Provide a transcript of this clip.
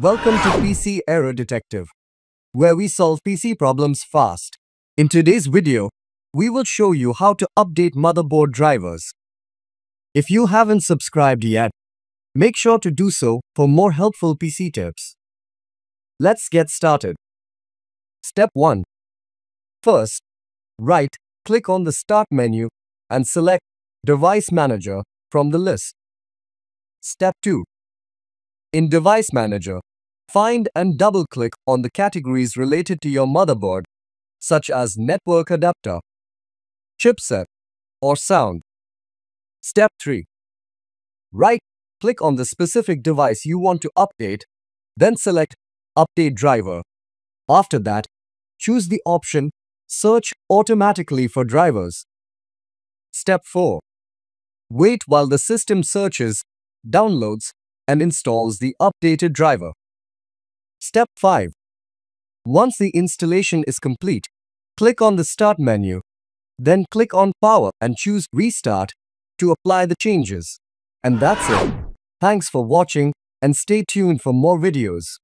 Welcome to PC Error Detective, where we solve PC problems fast. In today's video, we will show you how to update motherboard drivers. If you haven't subscribed yet, make sure to do so for more helpful PC tips. Let's get started. Step 1. First, right-click on the Start menu and select Device Manager from the list. Step 2. In Device Manager, find and double-click on the categories related to your motherboard, such as network adapter, chipset, or sound. Step 3. Right-click on the specific device you want to update, then select Update Driver. After that, choose the option Search automatically for drivers. Step 4. Wait while the system searches, downloads, and installs the updated driver. Step 5. Once the installation is complete, click on the Start menu. Then click on Power and choose Restart to apply the changes. And that's it. Thanks for watching and stay tuned for more videos.